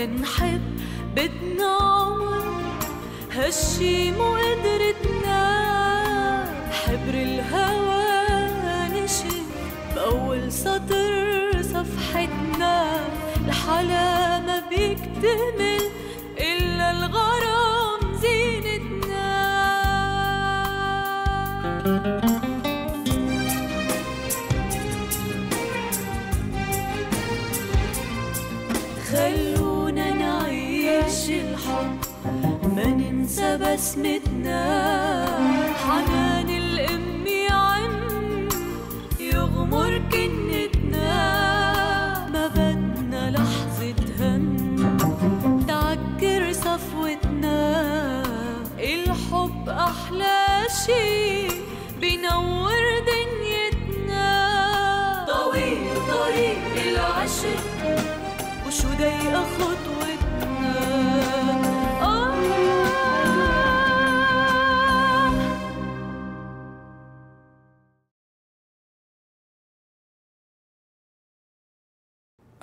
لنحب بدنا عمر هالشي مو قدرتنا بسمتنا. حنان الأم يعم يغمر كنتنا. ما بدنا لحظة هم تعكر صفوتنا. الحب أحلى شي بنور دنيتنا. طويل طريق العشق وشو ضيقة خطوتنا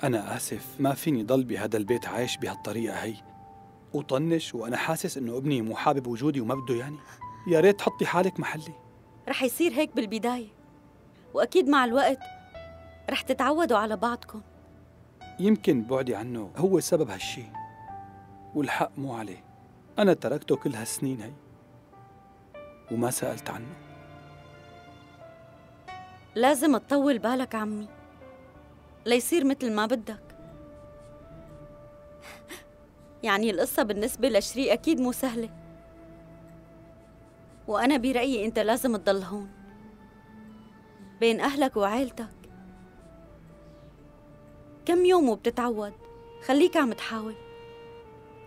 أنا آسف. ما فيني ضل بهذا البيت عايش بهالطريقة هي. وطنش وأنا حاسس إنه ابني مو حابب وجودي وما بده يعني. يا ريت تحطي حالك محلي. رح يصير هيك بالبداية. وأكيد مع الوقت رح تتعودوا على بعضكم. يمكن بعدي عنه. هو سبب هالشي. والحق مو عليه. أنا تركته كل هالسنين هي. وما سألت عنه. لازم تطول بالك عمي. ليصير مثل ما بدك. يعني القصة بالنسبة لشري أكيد مو سهلة. وأنا برأيي أنت لازم تضل هون بين أهلك وعيلتك كم يوم وبتتعود؟ خليك عم تحاول.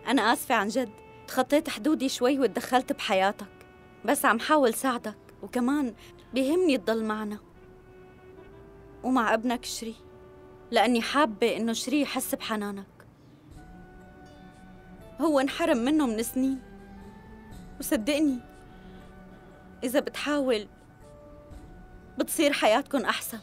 أنا آسفة عن جد تخطيت حدودي شوي وتدخلت بحياتك. بس عم حاول ساعدك وكمان بيهمني تضل معنا. ومع ابنك شري لأني حابة إنه شري يحس بحنانك. هو انحرم منه من سنين. وصدقني إذا بتحاول بتصير حياتكن أحسن.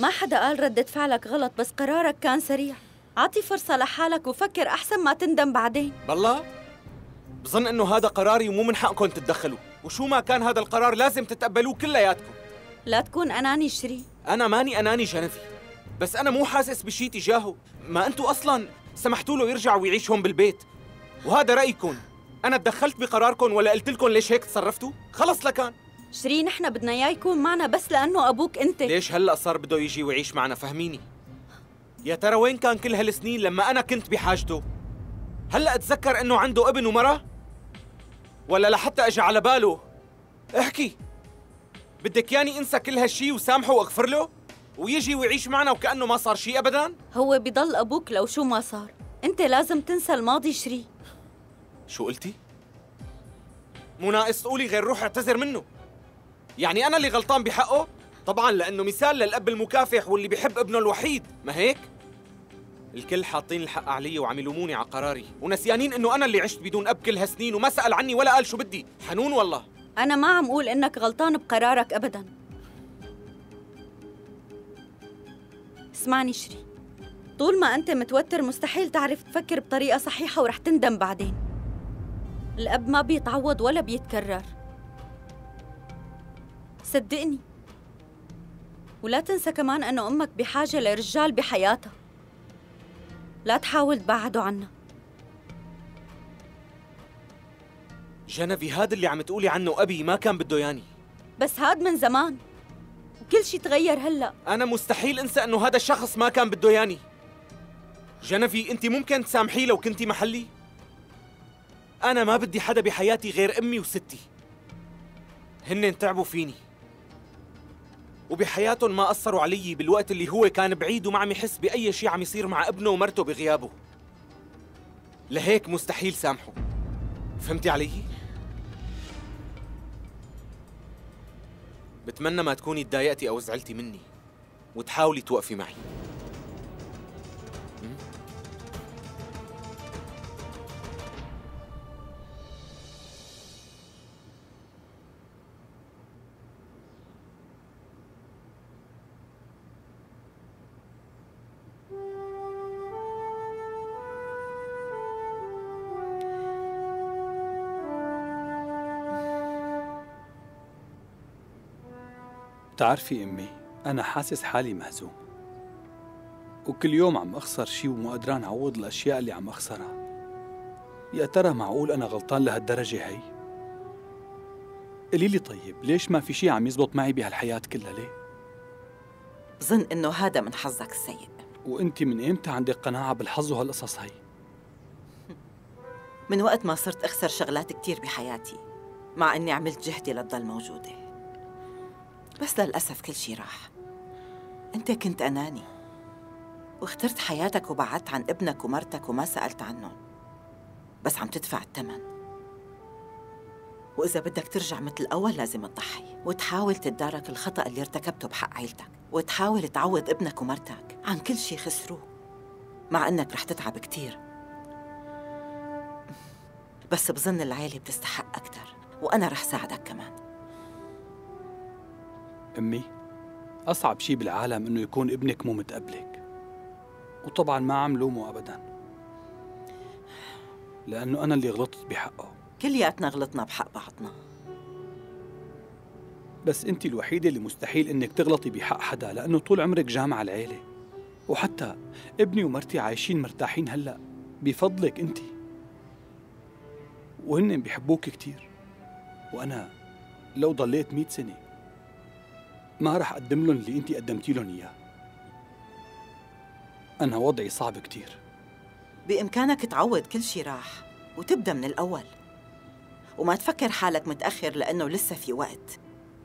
ما حدا قال ردة فعلك غلط بس قرارك كان سريع. عطي فرصة لحالك وفكر أحسن ما تندم بعدين. بالله؟ بظن إنه هذا قراري ومو من حقكم تتدخلوا. وشو ما كان هذا القرار لازم تتقبلوه كلياتكم. لا تكون أناني شري. أنا ماني أناني جنفي. بس أنا مو حاسس بشي تجاهه. ما أنتوا أصلا سمحتوا له يرجع ويعيش هون بالبيت. وهذا رأيكم. أنا تدخلت بقراركم ولا قلت لكم ليش هيك تصرفتوا؟ خلص لكان. شري نحن بدنا إياه يكون معنا بس لأنه أبوك أنت. ليش هلأ صار بده يجي ويعيش معنا؟ فهميني. يا ترى وين كان كل هالسنين لما أنا كنت بحاجته؟ هلأ أتذكر إنه عنده ابن ومرة ولا لحتى اجى على باله؟ احكي. بدك ياني إنسى كل هالشي وسامحه وأغفر له؟ ويجي ويعيش معنا وكأنه ما صار شيء ابدا؟ هو بضل أبوك لو شو ما صار. أنت لازم تنسى الماضي شري شو قلتي؟ مو ناقص تقولي غير روح اعتذر منه. يعني أنا اللي غلطان بحقه؟ طبعا لأنه مثال للأب المكافح واللي بيحب ابنه الوحيد ما هيك؟ الكل حاطين الحق علي وعم يلوموني على قراري ونسيانين إنه أنا اللي عشت بدون أب كل هالسنين وما سأل عني ولا قال شو بدي. حنون والله. أنا ما عم أقول إنك غلطان بقرارك أبدا. اسمعني شري طول ما أنت متوتر مستحيل تعرف تفكر بطريقة صحيحة ورح تندم بعدين. الأب ما بيتعوض ولا بيتكرر. صدقني. ولا تنسى كمان أنه أمك بحاجة لرجال بحياتها. لا تحاول تبعده عنها. جنفي هذا اللي عم تقولي عنه أبي ما كان بده ياني بس هاد من زمان. وكل شي تغير هلأ. أنا مستحيل أنسى أنه هذا الشخص ما كان بده ياني جنفي أنت ممكن تسامحيه لو كنتي محلي؟ أنا ما بدي حدا بحياتي غير أمي وستي. هن تعبوا فيني. وبحياتهم ما أثروا علي بالوقت اللي هو كان بعيد وما عم يحس بأي شيء عم يصير مع ابنه ومرته بغيابه. لهيك مستحيل سامحه. فهمتي علي؟ بتمنى ما تكوني تضايقتي أو زعلتي مني وتحاولي توقفي معي. بتعرفي أمي أنا حاسس حالي مهزوم وكل يوم عم أخسر شي وما قدران أعوض الأشياء اللي عم أخسرها يا ترى معقول أنا غلطان لهالدرجة هي؟ قولي لي طيب ليش ما في شي عم يزبط معي بهالحياة كلها ليه؟ بظن إنه هذا من حظك السيء وأنت من ايمتى عندك قناعة بالحظ وهالقصص هي؟ من وقت ما صرت أخسر شغلات كتير بحياتي مع إني عملت جهدي لتضل موجودة بس للأسف كل شي راح. أنت كنت أناني. واخترت حياتك وبعدت عن ابنك ومرتك وما سألت عنهم بس عم تدفع الثمن وإذا بدك ترجع مثل الأول لازم تضحي. وتحاول تتدارك الخطأ اللي ارتكبته بحق عيلتك. وتحاول تعوض ابنك ومرتك عن كل شي خسروه. مع إنك رح تتعب كتير. بس بظن العيلة بتستحق أكتر. وأنا رح ساعدك كمان. أمي أصعب شي بالعالم إنه يكون ابنك مو متقبلك. وطبعا ما عم لومه أبدا. لأنه أنا اللي غلطت بحقه. كلياتنا غلطنا بحق بعضنا. بس أنت الوحيدة اللي مستحيل إنك تغلطي بحق حدا لأنه طول عمرك جامعة العيلة. وحتى ابني ومرتي عايشين مرتاحين هلأ. بفضلك أنت. وهن بيحبوك كتير. وأنا لو ضليت مئة سنة ما رح أقدم لهم اللي أنت قدمتي لهم إياه. أنا وضعي صعب كتير. بإمكانك تعوض كل شي راح وتبدأ من الأول. وما تفكر حالك متأخر لأنه لسه في وقت.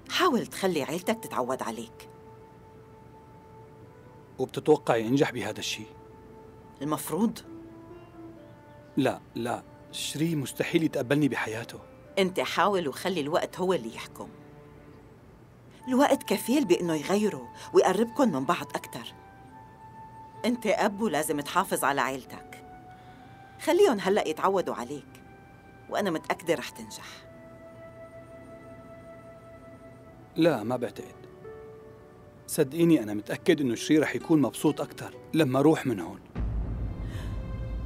حاول تخلي عيلتك تتعود عليك. وبتتوقعي أنجح بهذا الشيء المفروض. لا لا. شري مستحيل يتقبلني بحياته. أنت حاول وخلي الوقت هو اللي يحكم. الوقت كفيل بإنه يغيره ويقربكم من بعض أكثر أنت أب ولازم تحافظ على عيلتك. خليهم هلأ يتعودوا عليك وأنا متأكدة رح تنجح. لا ما بعتقد. صدقيني أنا متأكد إنه شري رح يكون مبسوط أكثر لما أروح من هون.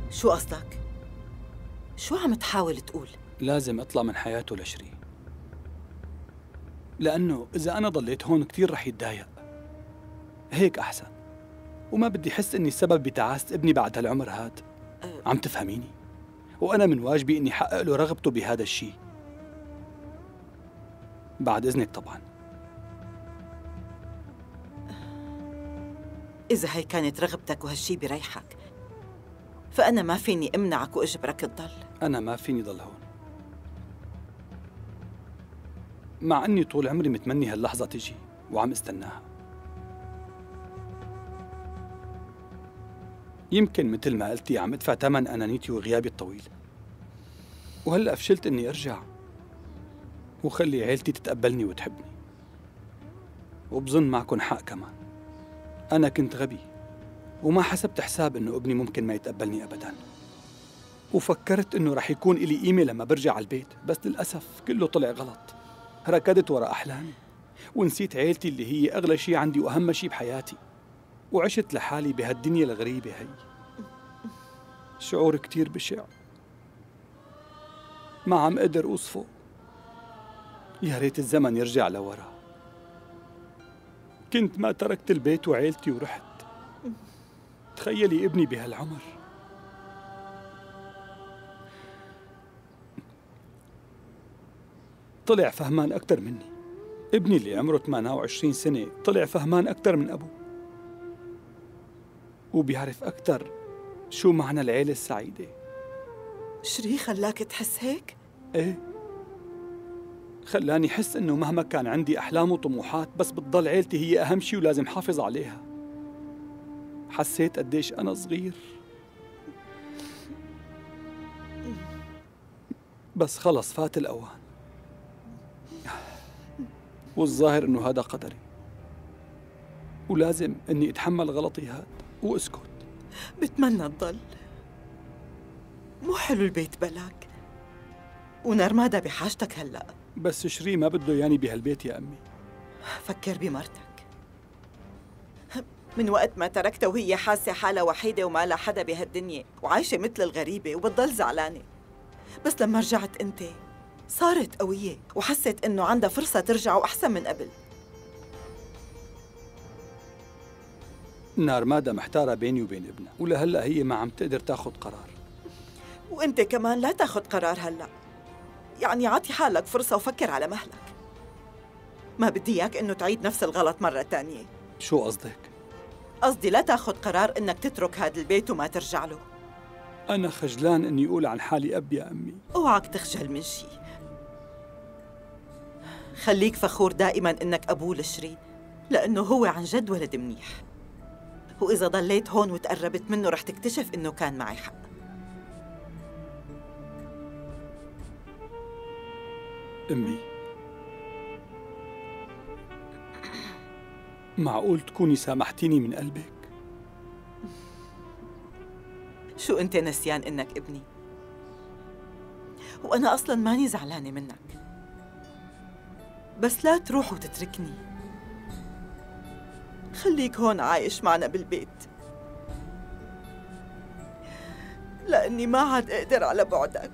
شو قصدك؟ شو عم تحاول تقول؟ لازم أطلع من حياته لشري. لأنه إذا أنا ضليت هون كتير رح يتضايق. هيك أحسن. وما بدي حس إني السبب بتعاسة ابني بعد هالعمر هاد. عم تفهميني؟ وأنا من واجبي إني حقق له رغبته بهذا الشيء بعد إذنك طبعاً. إذا هي كانت رغبتك وهالشي بريحك فأنا ما فيني أمنعك وأجبرك تضل. أنا ما فيني ضل هون. مع أني طول عمري متمني هاللحظة تجي وعم استناها. يمكن مثل ما قلتي عم ادفع ثمن أنانيتي وغيابي الطويل. وهلأ فشلت إني أرجع وخلي عيلتي تتقبلني وتحبني. وبظن معكن حق كمان. أنا كنت غبي وما حسبت حساب إنه ابني ممكن ما يتقبلني أبداً. وفكرت إنه رح يكون إلي قيمة لما برجع على البيت بس للأسف كله طلع غلط. ركضت ورا أحلامي ونسيت عيلتي اللي هي أغلى شي عندي وأهم شي بحياتي. وعشت لحالي بهالدنيا الغريبة هي. شعور كتير بشع. ما عم قدر أوصفه. يا ريت الزمن يرجع لورا. كنت ما تركت البيت وعيلتي ورحت. تخيلي ابني بهالعمر. طلع فهمان أكثر مني. ابني اللي عمره 28 سنة طلع فهمان أكثر من أبوه. وبيعرف أكثر شو معنى العيلة السعيدة. شري خلاك تحس هيك؟ إيه. خلاني حس إنه مهما كان عندي أحلام وطموحات بس بتضل عيلتي هي أهم شي ولازم حافظ عليها. حسيت قديش أنا صغير. بس خلص فات الأوان. والظاهر إنه هذا قدري. ولازم إني أتحمل غلطي هاد وأسكت. بتمنى تضل مو حلو البيت بلاك. ونرمادا بحاجتك هلأ. بس شري ما بده ياني بهالبيت يا أمي. فكر بمرتك. من وقت ما تركتها وهي حاسة حالها وحيدة وما لها حدا بهالدنيا وعايشة مثل الغريبة وبتضل زعلانة. بس لما رجعت أنت صارت قوية وحست إنه عندها فرصة ترجع وأحسن من قبل. نار مادا محتارة بيني وبين ابنها ولهلأ هي ما عم تقدر تاخد قرار. وأنت كمان لا تاخد قرار هلأ. يعني عطي حالك فرصة وفكر على مهلك. ما بدي إياك إنه تعيد نفس الغلط مرة تانية. شو قصدك؟ قصدي لا تاخد قرار إنك تترك هذا البيت وما ترجع له. أنا خجلان إني أقول عن حالي أب يا أمي. أوعك تخجل من شي. خليك فخور دائما إنك أبوه لشري لأنه هو عن جد ولد منيح. وإذا ضليت هون وتقربت منه رح تكتشف إنه كان معي حق. أمي معقول تكوني سامحتيني من قلبك؟ شو أنت نسيان إنك ابني؟ وأنا أصلا ماني زعلانة منك. بس لا تروح وتتركني. خليك هون عايش معنا بالبيت. لأني ما عاد أقدر على بعدك.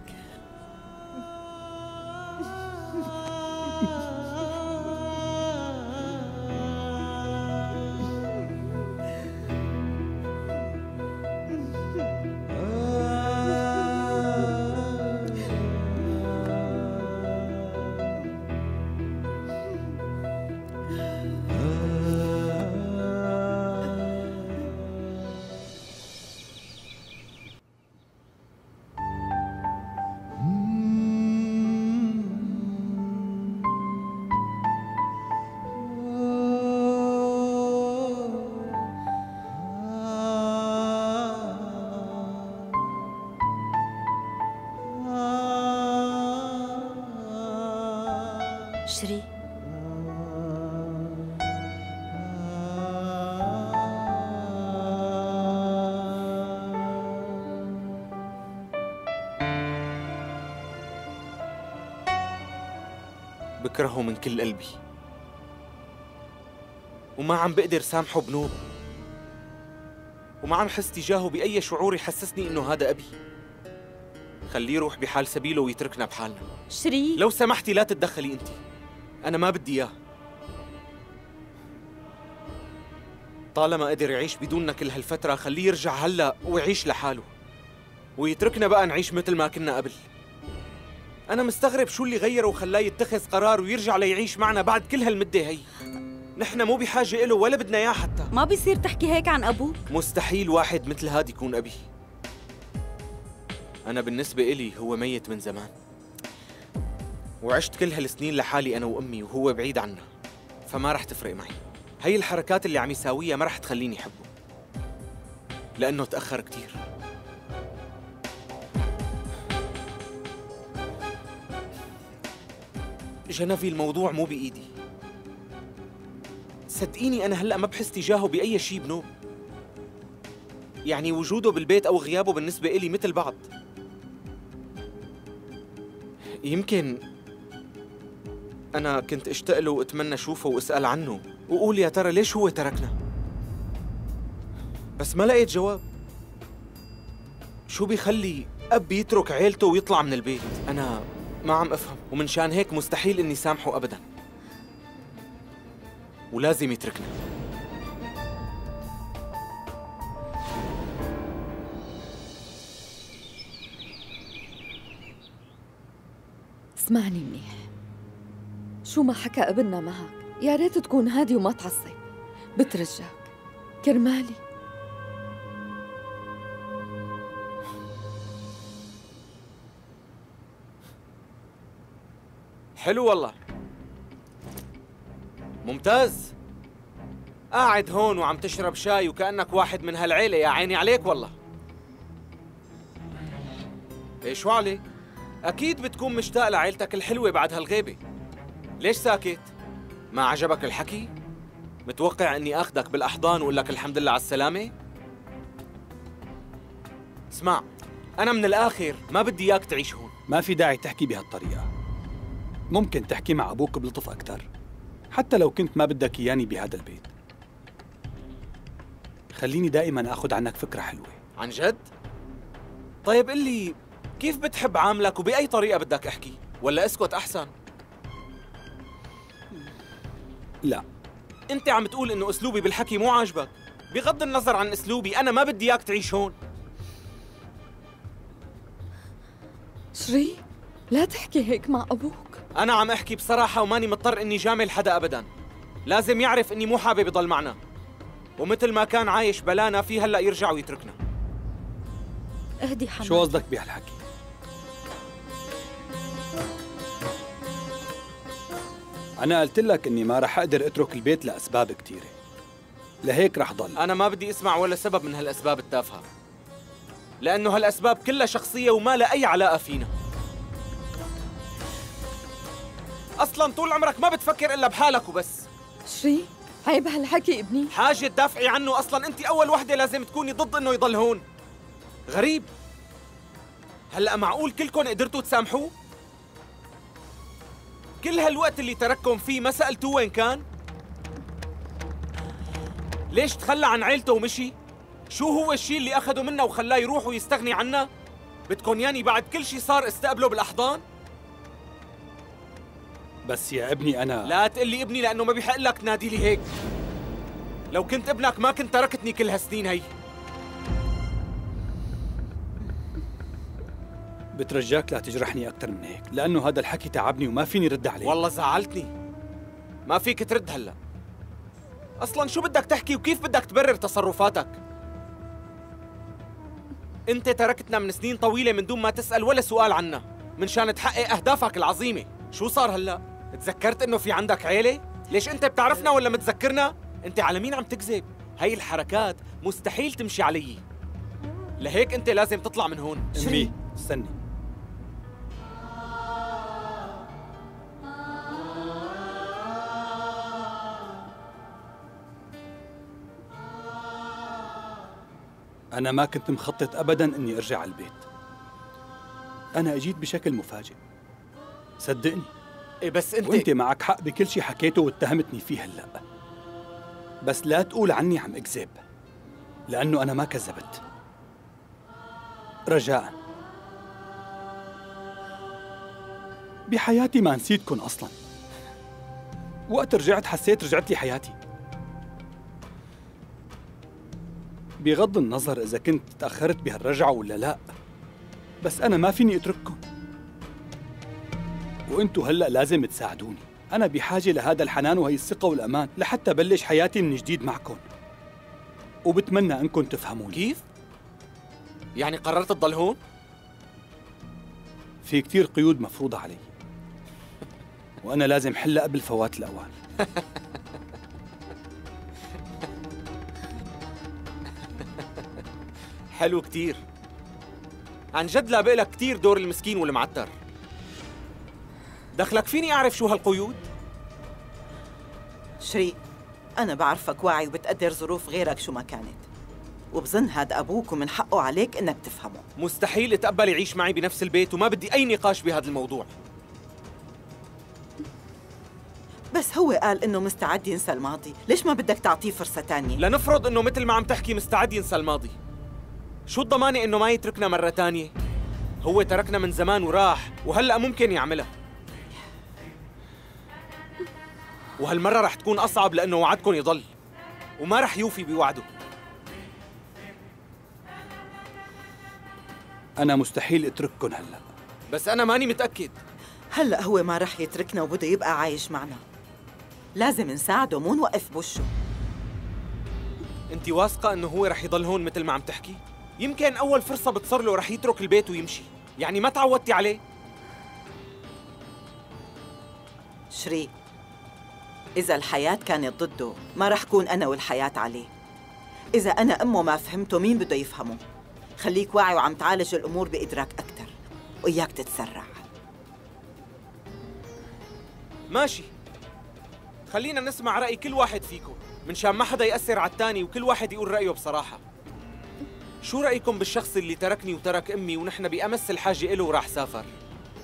شري. بكرهه من كل قلبي. وما عم بقدر سامحه بنوب وما عم حس تجاهه بأي شعور يحسسني إنه هذا أبي. خليه يروح بحال سبيله ويتركنا بحالنا. شري. لو سمحتي لا تتدخلي أنت. أنا ما بدي إياه. طالما قدر يعيش بدوننا كل هالفترة خليه يرجع هلأ ويعيش لحاله. ويتركنا بقى نعيش مثل ما كنا قبل. أنا مستغرب شو اللي غيره وخلاه يتخذ قرار ويرجع ليعيش معنا بعد كل هالمدة هي. نحن مو بحاجة إله ولا بدنا إياه حتى. ما بيصير تحكي هيك عن أبوك مستحيل واحد مثل هاد يكون أبي. أنا بالنسبة إلي هو ميت من زمان. وعشت كل هالسنين لحالي أنا وأمي وهو بعيد عنا فما رح تفرق معي. هي الحركات اللي عم يساويها ما رح تخليني أحبه لأنه تأخر كتير. جنفي الموضوع مو بإيدي. صدقيني أنا هلأ ما بحس تجاهه بأي شيء بنوب. يعني وجوده بالبيت أو غيابه بالنسبة إلي مثل بعض. يمكن أنا كنت أشتاق له وأتمنى أشوفه وأسأل عنه. وأقول يا ترى ليش هو تركنا؟ بس ما لقيت جواب. شو بيخلي أب يترك عيلته ويطلع من البيت؟ أنا ما عم أفهم. ومن شان هيك مستحيل إني سامحه أبدا. ولازم يتركنا. اسمعني منيح. شو ما حكى ابننا معك يا ريت تكون هادي وما تعصب. بترجاك كرمالي. حلو والله. ممتاز. قاعد هون وعم تشرب شاي وكأنك واحد من هالعيلة يا عيني عليك والله. إيه شو؟ أكيد بتكون مشتاق لعيلتك الحلوة بعد هالغيبة. ليش ساكت؟ ما عجبك الحكي؟ متوقع إني اخدك بالأحضان وأقول لك الحمد لله على السلامة؟ اسمع أنا من الآخر ما بدي إياك تعيش هون ما في داعي تحكي بهالطريقة ممكن تحكي مع أبوك بلطف أكثر حتى لو كنت ما بدك إياني بهذا البيت خليني دائما أخذ عنك فكرة حلوة عن جد؟ طيب قل لي كيف بتحب عاملك وبأي طريقة بدك أحكي؟ ولا أسكت أحسن؟ لا. أنت عم تقول إنه أسلوبي بالحكي مو عاجبك. بغض النظر عن أسلوبي أنا ما بدي إياك تعيش هون. شري لا تحكي هيك مع أبوك. أنا عم أحكي بصراحة وماني مضطر إني جامل حدا أبدا. لازم يعرف إني مو حابب يضل معنا. ومثل ما كان عايش بلانا في هلأ يرجع ويتركنا اهدي حماد شو قصدك بهالحكي؟ أنا قلت لك إني ما رح أقدر أترك البيت لأسباب كثيرة لهيك رح ضل. أنا ما بدي أسمع ولا سبب من هالأسباب التافهة. لأنه هالأسباب كلها شخصية وما لها أي علاقة فينا. أصلا طول عمرك ما بتفكر إلا بحالك وبس. شري عيب هالحكي ابني. حاجة تدافعي عنه أصلا. أنت أول وحدة لازم تكوني ضد إنه يضل هون. غريب. هلأ معقول كلكم قدرتوا تسامحوه؟ كل هالوقت اللي ترككم فيه ما سألتوه وين كان؟ ليش تخلى عن عيلته ومشي؟ شو هو الشيء اللي أخده منا وخلاه يروح ويستغني عنا؟ بدكم ياني بعد كل شيء صار استقبله بالأحضان؟ بس يا ابني أنا لا تقلي ابني لأنه ما بيحق لك تنادي لي هيك لو كنت ابنك ما كنت تركتني كل هالسنين هي بترجاك لا تجرحني أكثر من هيك لأنه هذا الحكي تعبني وما فيني رد عليه. والله زعلتني. ما فيك ترد هلا. أصلا شو بدك تحكي وكيف بدك تبرر تصرفاتك؟ أنت تركتنا من سنين طويلة من دون ما تسأل ولا سؤال عنا من شان تحقق أهدافك العظيمة. شو صار هلا؟ تذكرت إنه في عندك عيلة؟ ليش أنت بتعرفنا ولا متذكرنا؟ أنت على مين عم تكذب؟ هاي الحركات مستحيل تمشي علي. لهيك أنت لازم تطلع من هون. أمي استني. أنا ما كنت مخطط أبداً إني أرجع على البيت. أنا أجيت بشكل مفاجئ. صدقني. إيه بس انت وأنت معك حق بكل شي حكيته واتهمتني فيه هلأ. بس لا تقول عني عم أكذب لأنه أنا ما كذبت. رجاء. بحياتي ما نسيتكن أصلا. وقت رجعت حسيت رجعت لي حياتي بغض النظر إذا كنت تأخرت بهالرجعة ولا لا. بس أنا ما فيني أترككم. وأنتوا هلأ لازم تساعدوني. أنا بحاجة لهذا الحنان وهي الثقة والأمان لحتى بلش حياتي من جديد معكم. وبتمنى أنكم تفهموني. كيف؟ يعني قررت تضل هون؟ في كتير قيود مفروضة علي. وأنا لازم حلها قبل فوات الأوان. حلو كتير. عن جد لا بقلك كتير دور المسكين والمعتر. دخلك فيني أعرف شو هالقيود؟ شري أنا بعرفك واعي وبتقدر ظروف غيرك شو ما كانت. وبظن هاد أبوك ومن حقه عليك إنك تفهمه. مستحيل اتقبل يعيش معي بنفس البيت وما بدي أي نقاش بهذا الموضوع. بس هو قال إنه مستعد ينسى الماضي. ليش ما بدك تعطيه فرصة تانية؟ لنفرض إنه مثل ما عم تحكي مستعد ينسى الماضي. شو الضمانة إنه ما يتركنا مرة تانية؟ هو تركنا من زمان وراح وهلأ ممكن يعملها. وهالمرة رح تكون أصعب لأنه وعدكم يضل وما رح يوفي بوعده. أنا مستحيل أترككن هلأ. بس أنا ماني متأكد. هلأ هو ما رح يتركنا وبده يبقى عايش معنا. لازم نساعده مو نوقف بوشه. أنت واثقة إنه هو رح يضل هون مثل ما عم تحكي؟ يمكن أول فرصة بتصير له رح يترك البيت ويمشي. يعني ما تعودتي عليه؟ شري إذا الحياة كانت ضده ما رح كون أنا والحياة عليه. إذا أنا أمه ما فهمته مين بده يفهمه؟ خليك واعي وعم تعالج الأمور بإدراك أكثر وإياك تتسرع. ماشي. خلينا نسمع رأي كل واحد فيكم منشان ما حدا يأثر على الثاني وكل واحد يقول رأيه بصراحة. شو رأيكم بالشخص اللي تركني وترك أمي ونحن بأمس الحاجة إله وراح سافر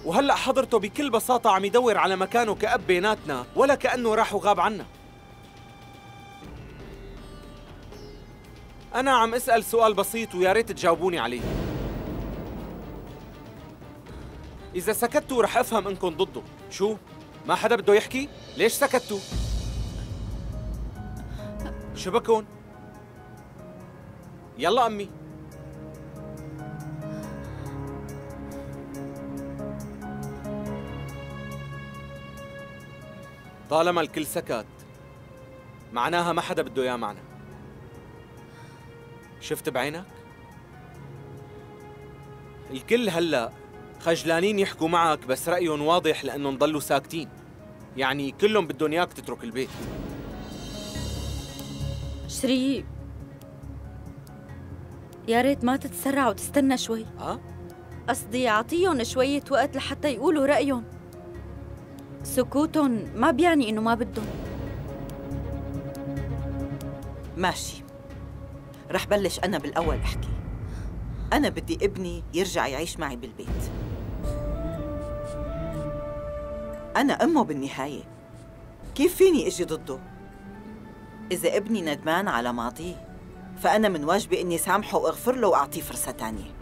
وهلأ حضرته بكل بساطة عم يدور على مكانه كأب بيناتنا ولا كأنه راح وغاب عنا أنا عم أسأل سؤال بسيط ويا ريت تجاوبوني عليه إذا سكتوا رح أفهم إنكم ضده شو؟ ما حدا بده يحكي؟ ليش سكتوا؟ شبكون؟ يلا أمي طالما الكل سكت معناها ما حدا بده إياه معنا. شفت بعينك؟ الكل هلا خجلانين يحكوا معك بس رأيهم واضح لأنهم ضلوا ساكتين. يعني كلهم بدهم إياك تترك البيت. شري يا ريت ما تتسرع وتستنى شوي. ها؟ قصدي أعطيهم شوية وقت لحتى يقولوا رأيهم. سكوتهم ما بيعني إنه ما بدهم. ماشي. رح بلش أنا بالأول أحكي. أنا بدي ابني يرجع يعيش معي بالبيت. أنا أمه بالنهاية. كيف فيني أجي ضده؟ إذا ابني ندمان على ماضيه فأنا من واجبي إني سامحه وأغفر له وأعطيه فرصة تانية.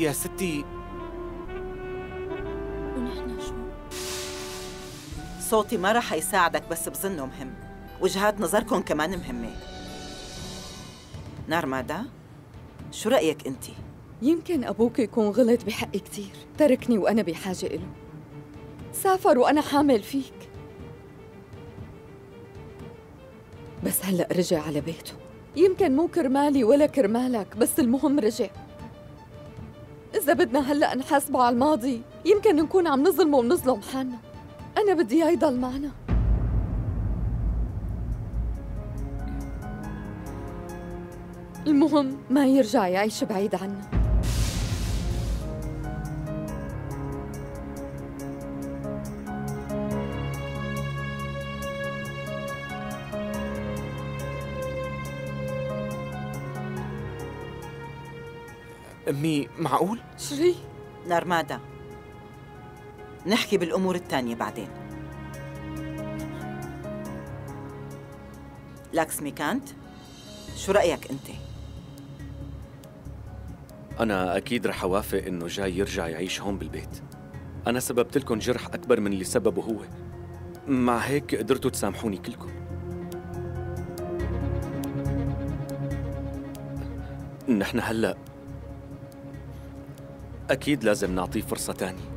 يا ستي. ونحن شو؟ صوتي ما رح يساعدك بس بظنه مهم. وجهات نظركم كمان مهمة. نارمادا شو رأيك أنتِ؟ يمكن أبوك يكون غلط بحقي كتير. تركني وأنا بحاجة إله. سافر وأنا حامل فيك. بس هلأ رجع على بيته. يمكن مو كرمالي ولا كرمالك بس المهم رجع. إذا بدنا هلأ نحاسبه على الماضي يمكن نكون عم نظلمه ونظلم حالنا. أنا بدي إياه يضل معنا. المهم ما يرجع يعيش بعيد عنا. أمي معقول؟ شري؟ نارمادا نحكي بالأمور التانية بعدين. لاكسميكانت شو رأيك أنت؟ أنا أكيد رح أوافق إنه جاي يرجع يعيش هون بالبيت. أنا سببت لكم جرح أكبر من اللي سببه هو. مع هيك قدرتوا تسامحوني كلكم. نحن هلأ أكيد لازم نعطيه فرصة تانية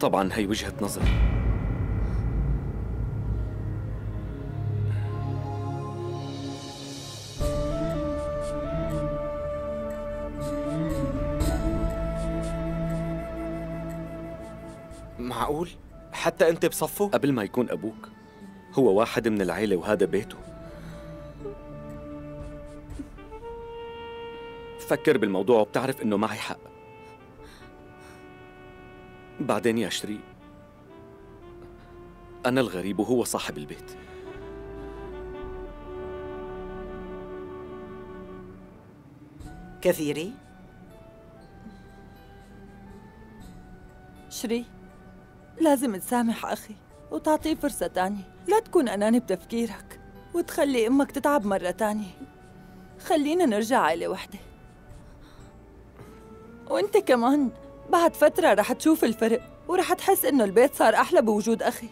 طبعا هي وجهة نظر معقول؟ حتى أنت بصفه؟ قبل ما يكون أبوك هو واحد من العيلة وهذا بيته فكر بالموضوع وبتعرف إنه معي حق بعدين يا شري أنا الغريب وهو صاحب البيت. كثيري؟ شري لازم تسامح أخي وتعطيه فرصة تانية. لا تكون أناني بتفكيرك وتخلي أمك تتعب مرة تانية. خلينا نرجع عائلة وحدة وأنت كمان. بعد فترة رح تشوف الفرق ورح تحس إنه البيت صار أحلى بوجود أخي.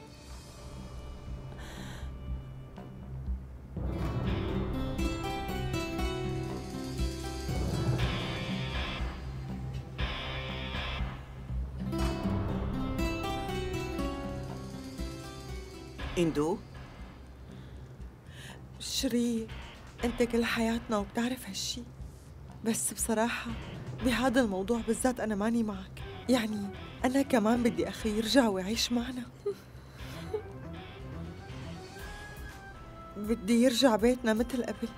اندو؟ شري انت كل حياتنا وبتعرف هالشي. بس بصراحة بهذا الموضوع بالذات أنا ماني معك. يعني أنا كمان بدي أخي يرجع ويعيش معنا. بدي يرجع بيتنا مثل قبل.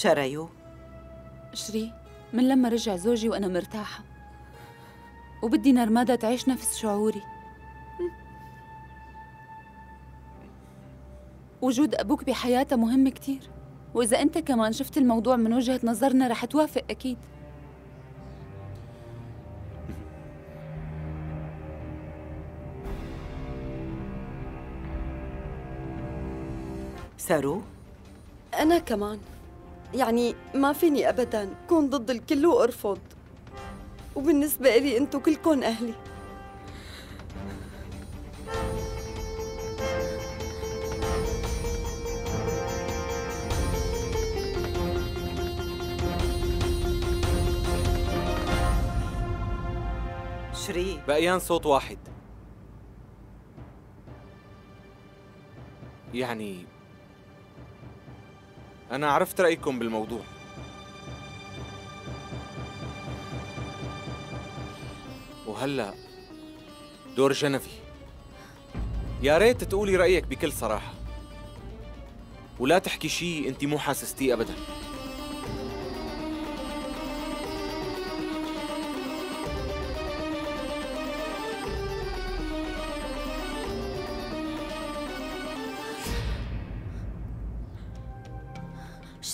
شريو؟ شري من لما رجع زوجي وأنا مرتاحة. وبدي نرمادة تعيش نفس شعوري. وجود أبوك بحياتها مهم كتير. وإذا أنت كمان شفت الموضوع من وجهة نظرنا رح توافق أكيد. سارو؟ أنا كمان. يعني ما فيني أبدا كون ضد الكل وأرفض. وبالنسبة إلي أنتو كلكن أهلي. شري. بقيان صوت واحد. يعني أنا عرفت رأيكم بالموضوع. وهلأ دور جنفي. يا ريت تقولي رأيك بكل صراحة. ولا تحكي شيء أنت مو حاسستيه أبداً.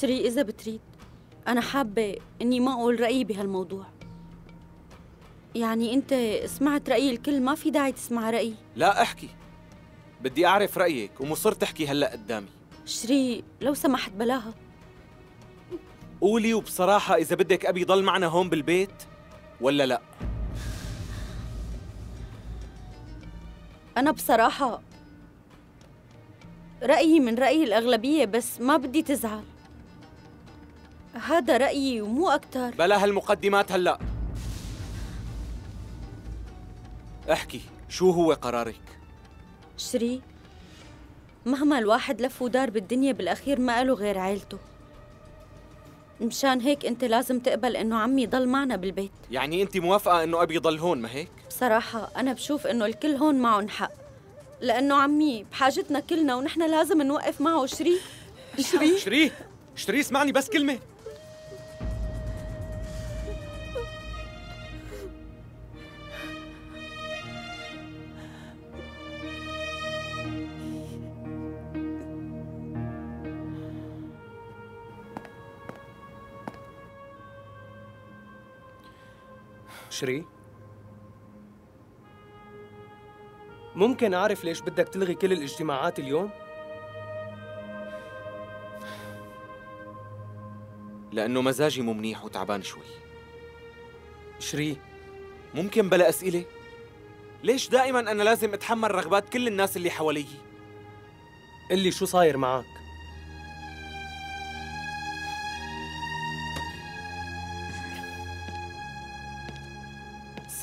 شري إذا بتريد. أنا حابة إني ما أقول رأيي بهالموضوع. يعني أنت سمعت رأي الكل ما في داعي تسمع رأيي. لا احكي. بدي أعرف رأيك ومصر تحكي هلأ قدامي. شري لو سمحت بلاها. قولي وبصراحة إذا بدك أبي ضل معنا هون بالبيت ولا لا؟ أنا بصراحة رأيي من رأي الأغلبية بس ما بدي تزعل. هذا رأيي ومو أكتر. بلا هالمقدمات هلأ؟ احكي شو هو قرارك؟ شري مهما الواحد لف ودار بالدنيا بالأخير ما له غير عيلته. مشان هيك أنت لازم تقبل إنه عمي يضل معنا بالبيت. يعني أنت موافقة إنه أبي يضل هون ما هيك؟ بصراحة أنا بشوف إنه الكل هون معهم حق. لأنه عمي بحاجتنا كلنا ونحن لازم نوقف معه. شري؟ شري؟ شري شري اسمعني بس كلمة. شري ممكن أعرف ليش بدك تلغي كل الاجتماعات اليوم؟ لأنه مزاجي مو منيح وتعبان شوي شري ممكن بلا أسئلة؟ ليش دائما أنا لازم أتحمل رغبات كل الناس اللي حوالي؟ قلي شو صاير معك؟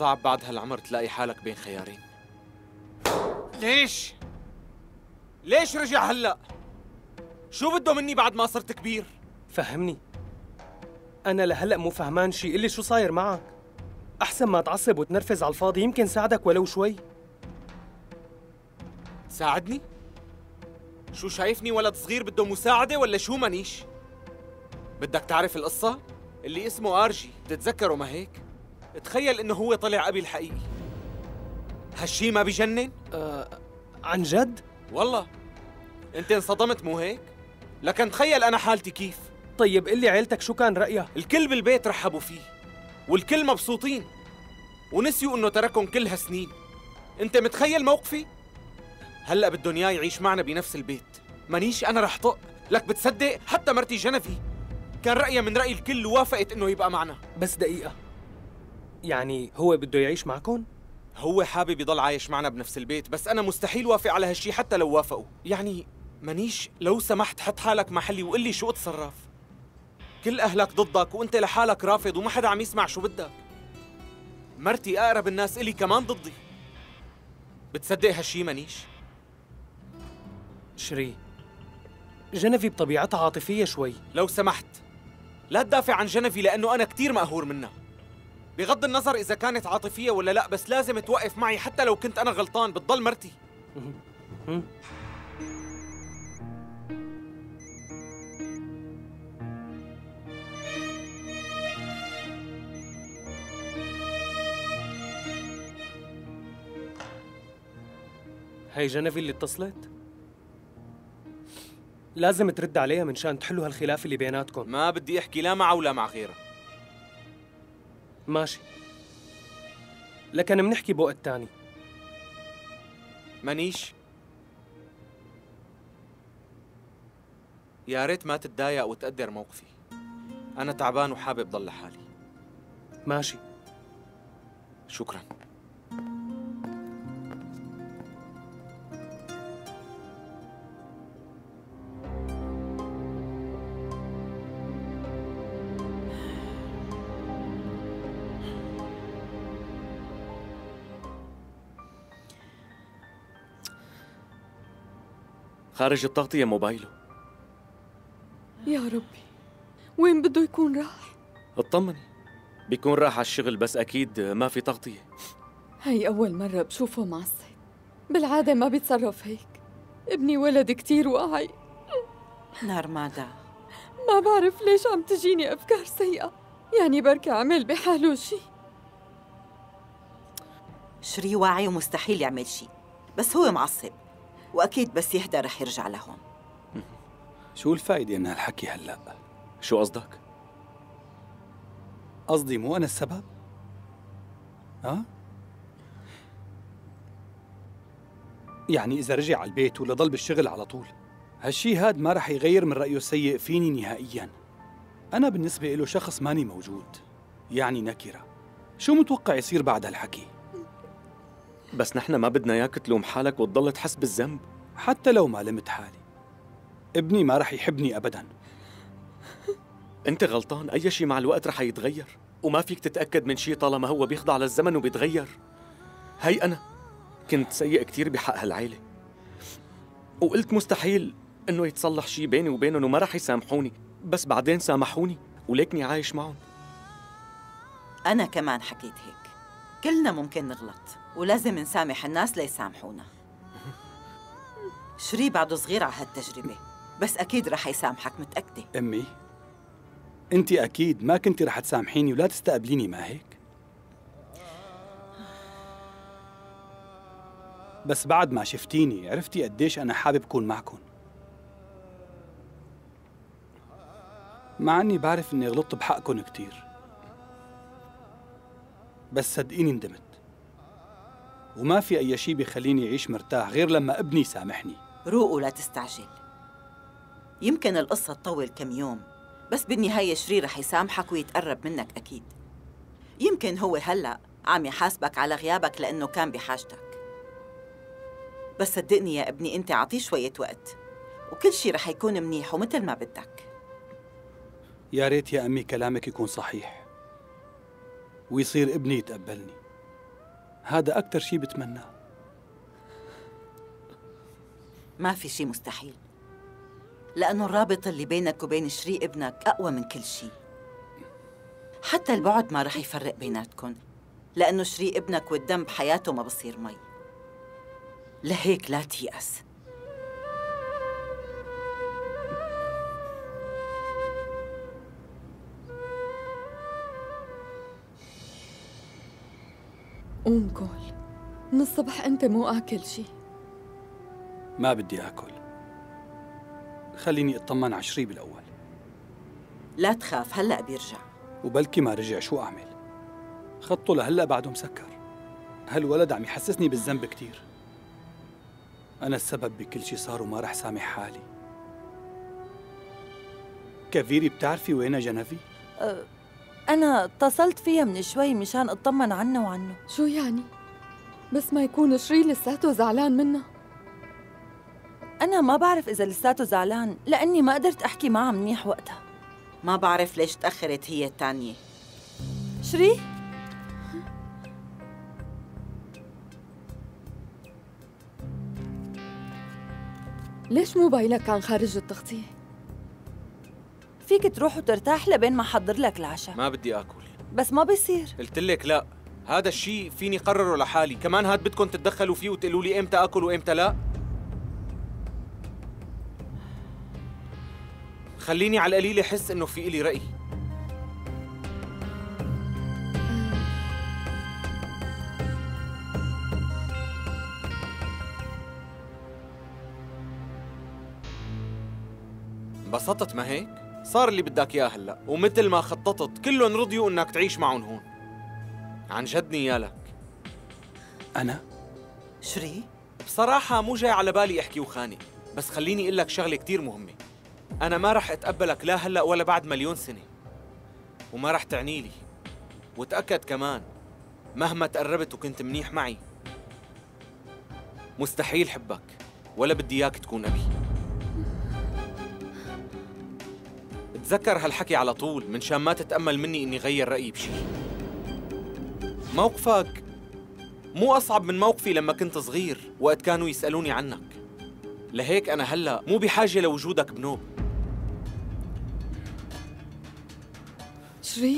صعب بعد هالعمر تلاقي حالك بين خيارين ليش؟ ليش رجع هلأ؟ شو بده مني بعد ما صرت كبير؟ فهمني أنا لهلأ مو فهمان شي قلي شو صاير معك؟ أحسن ما تعصب وتنرفز على الفاضي يمكن ساعدك ولو شوي ساعدني؟ شو شايفني ولد صغير بده مساعدة ولا شو مانيش؟ بدك تعرف القصة؟ اللي اسمه آرجي بتتذكره ما هيك؟ تخيل إنه هو طلع أبي الحقيقي هالشي ما بجنن؟ آه عن جد؟ والله أنت انصدمت مو هيك؟ لكن تخيل أنا حالتي كيف طيب قل لي عيلتك شو كان رأيها؟ الكل بالبيت رحبوا فيه والكل مبسوطين ونسيوا إنه تركهم كل هالسنين أنت متخيل موقفي؟ هلأ بدهم اياه يعيش معنا بنفس البيت مانيش أنا رح طق لك بتصدق حتى مرتي جنفي كان رأيها من رأي الكل ووافقت إنه يبقى معنا بس دقيقة يعني هو بده يعيش معكم؟ هو حابب يضل عايش معنا بنفس البيت بس أنا مستحيل وافق على هالشي حتى لو وافقوا. يعني مانيش لو سمحت حط حالك محلي وقل لي شو أتصرف. كل أهلك ضدك وأنت لحالك رافض وما حدا عم يسمع شو بدك. مرتي أقرب الناس إلي كمان ضدي. بتصدق هالشي مانيش شري جنفي بطبيعتها عاطفية شوي. لو سمحت لا تدافع عن جنفي لأنه أنا كتير مقهور منها. بغض النظر إذا كانت عاطفية ولا لا بس لازم توقف معي حتى لو كنت أنا غلطان. بتضل مرتي. هي جنفي اللي اتصلت؟ لازم ترد عليها من شان تحلوا هالخلاف اللي بيناتكم. ما بدي أحكي لا معه ولا مع غيرها. ماشي. لكن منحكي بوقت تاني. مانيش يا ريت ما تتضايق وتقدر موقفي. أنا تعبان وحابب ضل لحالي. ماشي. شكراً. خارج التغطية موبايله يا ربي وين بده يكون راح؟ اطمني بيكون راح على الشغل بس أكيد ما في تغطية. هي أول مرة بشوفه معصب بالعادة ما بيتصرف هيك. ابني ولد كتير واعي نارمادا ما بعرف ليش عم تجيني أفكار سيئة. يعني بركي عمل بحاله شي. شري واعي ومستحيل يعمل شي. بس هو معصب. وأكيد بس يهدى رح يرجع لهون شو الفايدة من هالحكي هلأ؟ شو قصدك؟ قصدي مو أنا السبب؟ ها؟ يعني إذا رجع على البيت ولا ضل بالشغل على طول هالشي هاد ما رح يغير من رأيه السيء فيني نهائياً أنا بالنسبة له شخص ماني موجود يعني نكرة شو متوقع يصير بعد هالحكي؟ بس نحن ما بدنا إياك تلوم حالك وتضل تحس بالذنب. حتى لو ما لمت حالي. ابني ما رح يحبني أبداً. أنت غلطان. أي شيء مع الوقت رح يتغير. وما فيك تتأكد من شيء طالما هو بيخضع للزمن وبيتغير. هي أنا. كنت سيء كتير بحق هالعيلة. وقلت مستحيل إنه يتصلح شيء بيني وبينهم وما رح يسامحوني. بس بعدين سامحوني وليكني عايش معهم. أنا كمان حكيت هيك. كلنا ممكن نغلط. ولازم نسامح الناس ليسامحونا. شري بعده صغير على هالتجربة بس أكيد رح يسامحك متأكدة. أمي أنت أكيد ما كنتي رح تسامحيني ولا تستقبليني ما هيك؟ بس بعد ما شفتيني عرفتي قديش أنا حابب كون معكم مع أني بعرف أني غلطت بحقكم كتير. بس صدقيني ندمت. وما في أي شيء بيخليني أعيش مرتاح غير لما ابني يسامحني. روق ولا تستعجل. يمكن القصة تطول كم يوم بس بالنهاية شري رح يسامحك ويتقرب منك أكيد. يمكن هو هلأ عم يحاسبك على غيابك لأنه كان بحاجتك. بس صدقني يا ابني أنت عطيه شوية وقت وكل شي رح يكون منيح ومثل ما بدك. يا ريت يا أمي كلامك يكون صحيح ويصير ابني يتقبلني. هذا أكتر شي بتمناه ما في شي مستحيل. لأنه الرابط اللي بينك وبين شري ابنك أقوى من كل شي. حتى البعد ما رح يفرق بيناتكن لأنه شري ابنك والدم بحياته ما بصير مي. لهيك لا تيأس. قوم كل من الصبح أنت مو آكل شي. ما بدي آكل. خليني أطمن على شريب الأول. لا تخاف هلأ بيرجع. وبلكي ما رجع شو أعمل؟ خطه لهلأ بعده مسكر. هالولد عم يحسسني بالذنب كتير. أنا السبب بكل شي صار وما رح سامح حالي. كافيري بتعرفي وينها جنفي؟ أه أنا اتصلت فيها من شوي مشان أطمن عنها وعنه. شو يعني؟ بس ما يكون شري لساته زعلان منها أنا ما بعرف إذا لساته زعلان لأني ما قدرت أحكي معها منيح وقتها. ما بعرف ليش تأخرت هي التانية. شري ليش موبايلك كان خارج التغطية؟ فيك تروح وترتاح لبين ما حضر لك العشاء. ما بدي آكل. بس ما بيصير. قلت لك لا. هذا الشيء فيني قرره لحالي. كمان هاد بدكم تتدخلوا فيه وتقولوا لي إمتى آكل وإمتى لا. خليني على القليل أحس إنه في إلي رأي. انبسطت ما هيك؟ صار اللي بدك إياه هلا ومثل ما خططت كلهم رضيوا إنك تعيش معهم هون. عن جد نيالك. أنا؟ شري؟ بصراحة مو جاي على بالي أحكي وخانق بس خليني أقول لك شغلة كتير مهمة. أنا ما رح أتقبلك لا هلأ ولا بعد مليون سنة. وما رح تعني لي. وتأكد كمان مهما تقربت وكنت منيح معي مستحيل حبك ولا بدي إياك تكون أبي. تذكر هالحكي على طول من شان ما تتأمل مني إني غير رأيي بشي. موقفك مو أصعب من موقفي لما كنت صغير وقت كانوا يسألوني عنك. لهيك أنا هلأ مو بحاجة لوجودك بنوب. شري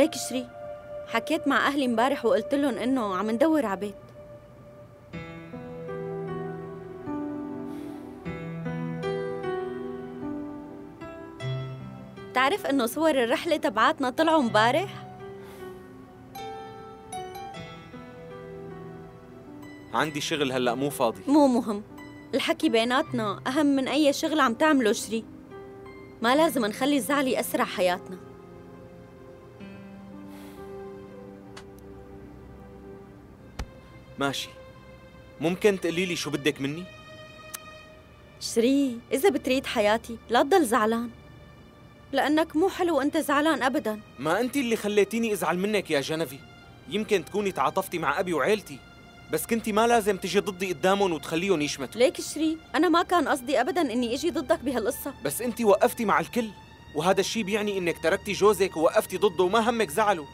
ليك شري حكيت مع أهلي امبارح وقلت لهم إنه عم ندور على بيت. بتعرف إنه صور الرحلة تبعاتنا طلعوا امبارح؟ عندي شغل هلأ مو فاضي. مو مهم. الحكي بيناتنا أهم من أي شغل عم تعمله شري ما لازم نخلي الزعل يأثر على حياتنا. ماشي. ممكن تقولي لي شو بدك مني؟ شري إذا بتريد حياتي لا تضل زعلان. لأنك مو حلو وأنت زعلان أبداً. ما أنت اللي خليتيني أزعل منك يا جنفي. يمكن تكوني تعاطفتي مع أبي وعيلتي بس كنتي ما لازم تجي ضدي قدامهم وتخليهم يشمتوا. ليك شري أنا ما كان قصدي أبداً إني إجي ضدك بهالقصة. بس أنت وقفتي مع الكل وهذا الشيء بيعني إنك تركتي جوزك ووقفتي ضده وما همك زعله.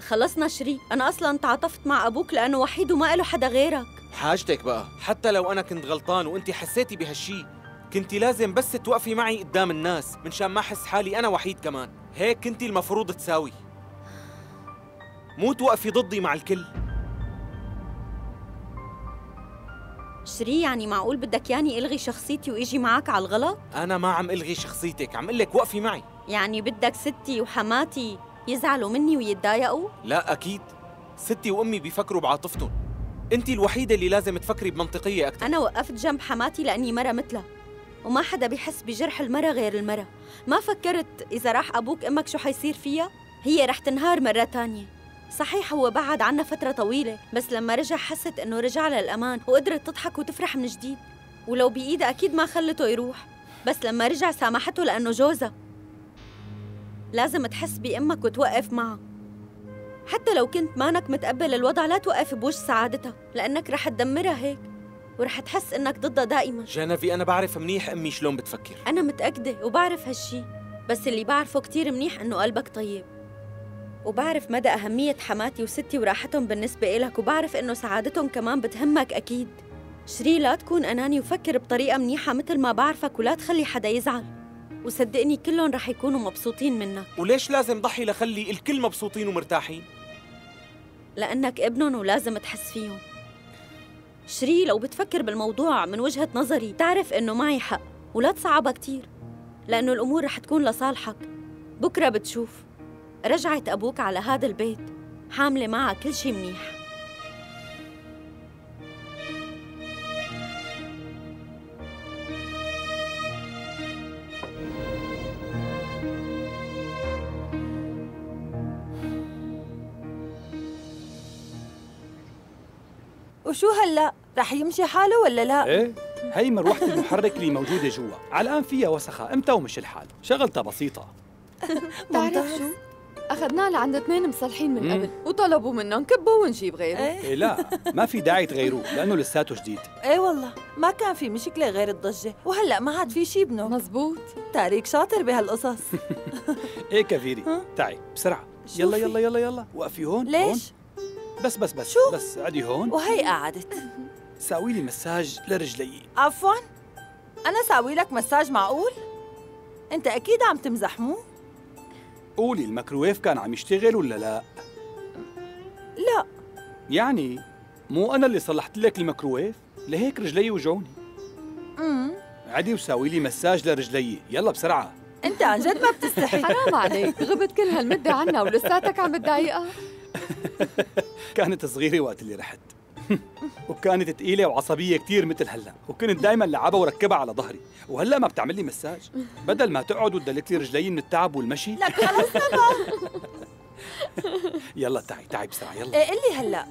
خلصنا شري. أنا أصلاً تعاطفت مع أبوك لأنه وحيد وما له حدا غيرك. حاجتك بقى. حتى لو أنا كنت غلطان وأنت حسيتي بهالشي كنتي لازم بس توقفي معي قدام الناس من شان ما أحس حالي أنا وحيد كمان. هيك كنتي المفروض تساوي. مو توقفي ضدي مع الكل. شري يعني معقول بدك ياني إلغي شخصيتي وإجي معك على الغلط؟ أنا ما عم ألغي شخصيتك عم لك وقفي معي. يعني بدك ستي وحماتي يزعلوا مني ويتضايقوا؟ لا أكيد. ستي وأمي بيفكروا بعاطفتهم. أنت الوحيدة اللي لازم تفكري بمنطقية أكثر أنا وقفت جنب حماتي لأني مرة مثلها. وما حدا بيحس بجرح المرة غير المرة. ما فكرت إذا راح أبوك أمك شو حيصير فيها؟ هي رح تنهار مرة تانية. صحيح هو بعد عنا فترة طويلة بس لما رجع حست إنه رجع للأمان وقدرت تضحك وتفرح من جديد. ولو بإيدها أكيد ما خلته يروح. بس لما رجع سامحته لأنه جوزها. لازم تحس بأمك وتوقف معها. حتى لو كنت مانك متقبل الوضع لا توقف بوجه سعادتها لأنك رح تدمرها هيك ورح تحس إنك ضدها دائما. جنفي أنا بعرف منيح أمي شلون بتفكر. أنا متأكدة وبعرف هالشي بس اللي بعرفه كتير منيح إنه قلبك طيب. وبعرف مدى أهمية حماتي وستي وراحتهم بالنسبة إلك وبعرف إنه سعادتهم كمان بتهمك أكيد. شري لا تكون أناني وفكر بطريقة منيحة مثل ما بعرفك ولا تخلي حدا يزعل. وصدقني كلهم رح يكونوا مبسوطين منك وليش لازم ضحي لخلي الكل مبسوطين ومرتاحين؟ لأنك ابنهم ولازم تحس فيهم. شري لو بتفكر بالموضوع من وجهة نظري تعرف إنه معي حق ولا تصعبها كتير لأنه الأمور رح تكون لصالحك. بكرة بتشوف. رجعت أبوك على هذا البيت حاملة معها كل شي منيح. وشو هلا رح يمشي حاله ولا لا؟ إيه؟ هي مروحة المحرك اللي موجودة جوا. على الآن فيها وسخة أمتى ومش الحال. شغلتها بسيطة. بتعرف شو؟ أخذناه لعند اثنين مصلحين من قبل وطلبوا منا نكبه ونجيب غيره. إيه؟ إيه لا ما في داعي تغيروه لأنه لساته جديد. إيه والله ما كان في مشكلة غير الضجة وهلأ ما عاد في شي ابنه. مزبوط. تاريك شاطر بهالقصص. إيه كفيري؟ تعي بسرعة. يلا؟ يلا يلا يلا. وقفي هون ليش؟ هون. بس بس بس شو؟ بس قعدي هون. وهي قعدت. ساوي لي مساج لرجلي. عفوا. أنا ساوي لك مساج معقول؟ أنت أكيد عم تمزح مو؟ قولي الميكروويف كان عم يشتغل ولا لا؟ لا. يعني مو أنا اللي صلحت لك الميكروويف؟ لهيك رجلي وجعوني امم عدي وساوي لي مساج لرجلي. يلا بسرعة. أنت عن جد ما بتستحي. حرام عليك. غبت كل هالمدة عنا ولساتك عم تضايقها. كانت صغيرة وقت اللي رحت. وكانت تقيلة وعصبية كتير مثل هلا. وكنت دايما لعبها وركبها على ظهري. وهلا ما بتعمل لي مساج. بدل ما تقعد وتدلك لي رجلي من التعب والمشي. لك خلص يلا تعي تعي بسرعة يلا. إيه قلي هلا.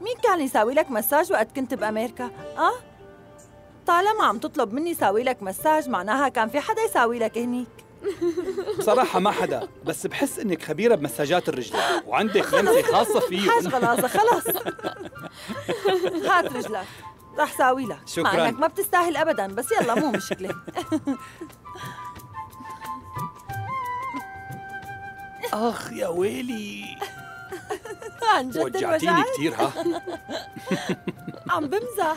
مين كان يساوي لك مساج وقت كنت بأمريكا؟ أه؟ طالما عم تطلب مني ساوي لك مساج معناها كان في حدا يساوي لك هنيك. بصراحة ما حدا بس بحس إنك خبيرة بمساجات الرجلين وعندك لمسة خاصة فيه حاج غلاظة خلص. هات رجلك. رح ساوي لك. شكراً. مع إنك ما بتستاهل ابدا بس يلا مو مشكلة. أخ يا ويلي. عن جد وجعتيني كتير ها؟ عم بمزح.